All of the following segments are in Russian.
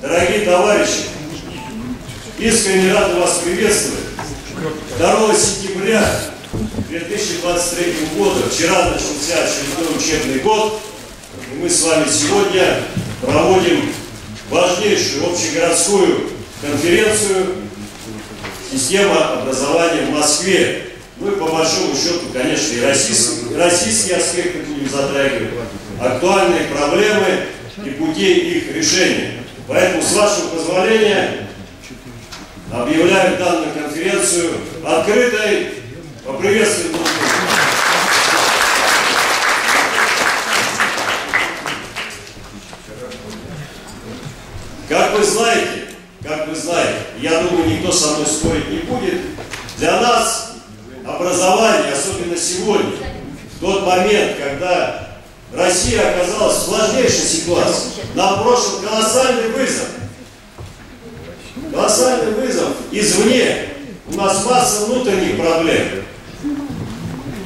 Дорогие товарищи, искренне рад вас приветствовать. 2 сентября 2023 года, вчера начался очередной учебный год, и мы с вами сегодня проводим важнейшую общегородскую конференцию «Система образования в Москве». Ну и по большому счету, конечно, и российский, и российский аспект будем затрагивать, актуальные проблемы и пути их решения. Поэтому, с вашего позволения, объявляю данную конференцию открытой. Друга. Как вы знаете, как вы знаете, я думаю, никто со мной спорить не будет, для нас образование, особенно сегодня, в тот момент, когда Россия оказалась в сложнейшей ситуации, нам брошен колоссальный вызов. Колоссальный вызов извне. У нас масса внутренних проблем.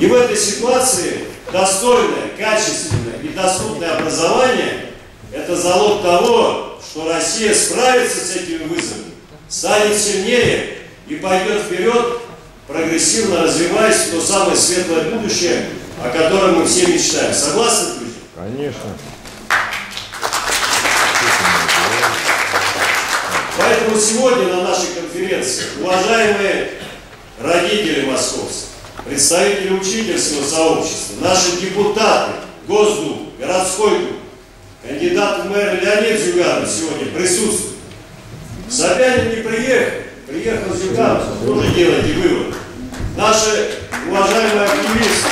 И в этой ситуации достойное, качественное и доступное образование – это залог того, что Россия справится с этими вызовами, станет сильнее и пойдет вперед, прогрессивно развиваясь в то самое светлое будущее, о котором мы все мечтаем. Согласны, друзья? Конечно. Поэтому сегодня на нашей конференции, уважаемые родители московские, представители учительского сообщества, наши депутаты, Госдумы, городской Думы, кандидат в мэр Леонид Зюганов сегодня присутствует. Собянин не приехал, приехал Зюганов, тоже делайте вывод. Наши уважаемые активисты,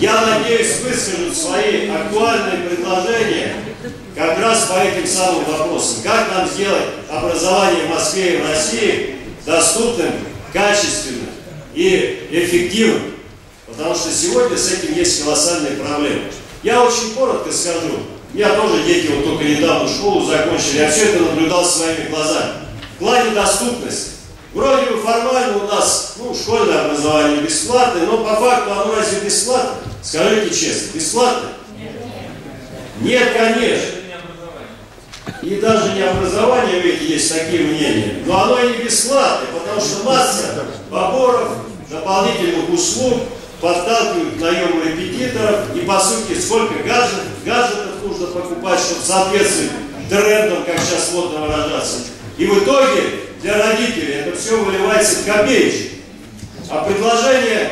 я надеюсь, выскажут свои актуальные предложения как раз по этим самым вопросам. Как нам сделать образование в Москве и в России доступным, качественным и эффективным? Потому что сегодня с этим есть колоссальные проблемы. Я очень коротко скажу. У меня тоже дети вот только недавно школу закончили. Я все это наблюдал своими глазами. В плане доступности. Вроде бы формально у нас ну, школьное образование бесплатное, но по факту оно разве бесплатно? Скажите честно, бесплатно? Нет, конечно. И даже не образование, видите, есть такие мнения, но оно и не бесплатное, потому что масса поборов, дополнительных услуг подталкивают к наему репетиторов, и по сути сколько гаджетов, гаджетов нужно покупать, чтобы соответствовать трендам, как сейчас модно выражаться. И в итоге для родителей это все выливается в копеечки. А предложение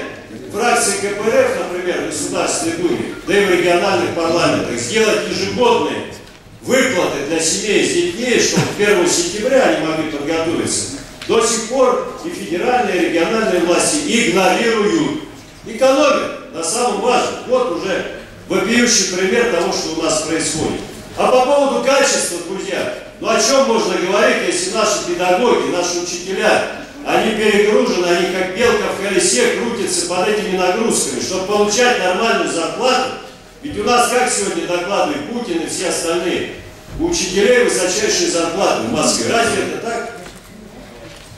фракции КПРФ, например, Государственной Думе, да и в региональных парламентах, сделать ежегодные выплаты для семей с детьми, чтобы 1 сентября они могли подготовиться, до сих пор и федеральные, и региональные власти игнорируют. Экономят на самом важном. Вот уже вопиющий пример того, что у нас происходит. А по поводу качества, друзья, ну о чем можно говорить, если наши педагоги, наши учителя, они перегружены, они как белка в колесе крутятся под этими нагрузками, чтобы получать нормальную зарплату. Ведь у нас, как сегодня докладывает Путин и все остальные, у учителей высочайшие зарплаты в Москве. Разве это так?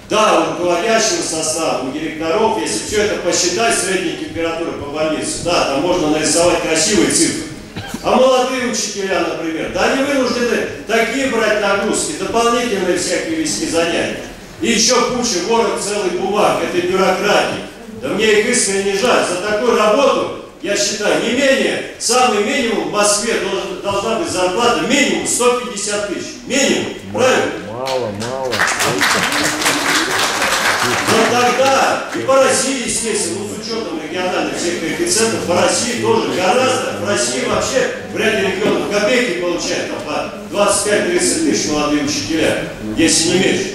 Да, у руководящего состава, у директоров, если все это посчитать, средние температуры по больнице, да, там можно нарисовать красивые цифры. А молодые учителя, например, да они вынуждены такие брать нагрузки, дополнительные всякие вести занятия. И еще куча, ворот целых бумаг, этой бюрократии. Да мне их искренне жаль. За такую работу, я считаю, не менее, самый минимум в Москве должен, должна быть зарплата минимум 150 тысяч. Минимум, правильно? Мало, мало. Но тогда и по России, естественно, ну, с учетом региональных всех коэффициентов, по России тоже гораздо, в России вообще в ряде регионов копейки получают, там по 25-30 тысяч молодые учителя, если не меньше.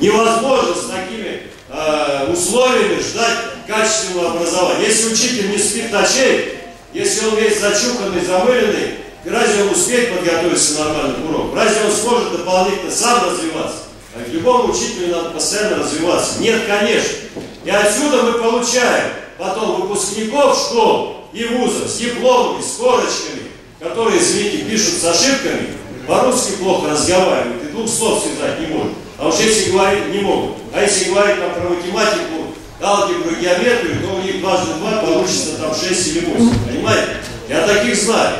Невозможно с такими э, условиями ждать качественного образования. Если учитель не спит ночей, если он весь зачуханный, замыленный, разве он успеет подготовиться к нормальному уроку? Разве он сможет дополнительно сам развиваться? А ведь любому учителю надо постоянно развиваться. Нет, конечно. И отсюда мы получаем потом выпускников школ и вузов с дипломами, с корочками, которые, извините, пишут с ошибками, по-русски плохо разговаривают и двух слов связать не могут. А уж если говорить не могут. А если говорить там про математику, алгебру, геометрию, то у них дважды два получится там 6 или 8. Понимаете? Я таких знаю.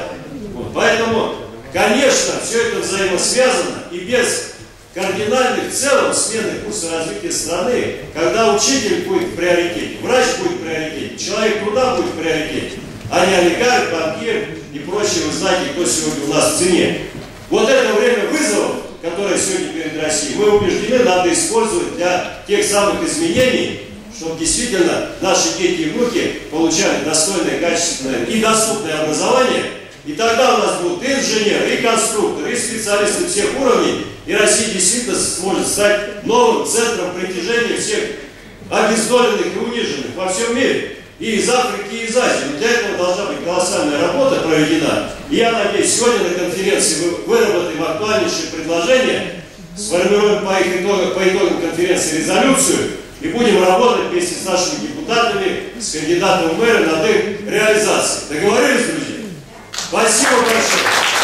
Вот, поэтому Конечно, все это взаимосвязано и без кардинальных в целом смены курса развития страны, когда учитель будет в приоритете, врач будет в приоритете, человек труда будет в приоритете, а не олигарх, банкир и прочие, вы знаете, кто сегодня у нас в цене. Вот это время вызовов, которое сегодня перед Россией, мы убеждены, надо использовать для тех самых изменений, чтобы действительно наши дети и внуки получали достойное, качественное и доступное образование, и тогда у нас будут и инженеры, и конструкторы, и специалисты всех уровней, и Россия действительно сможет стать новым центром притяжения всех обездоленных и униженных во всем мире. И из Африки, и из Азии. Но для этого должна быть колоссальная работа проведена. И я надеюсь, сегодня на конференции мы выработаем актуальнейшие предложения, сформируем по, их итогам, по итогам конференции резолюцию и будем работать вместе с нашими депутатами, с кандидатом в мэры над их реализацией. Договорились, друзья? Спасибо большое.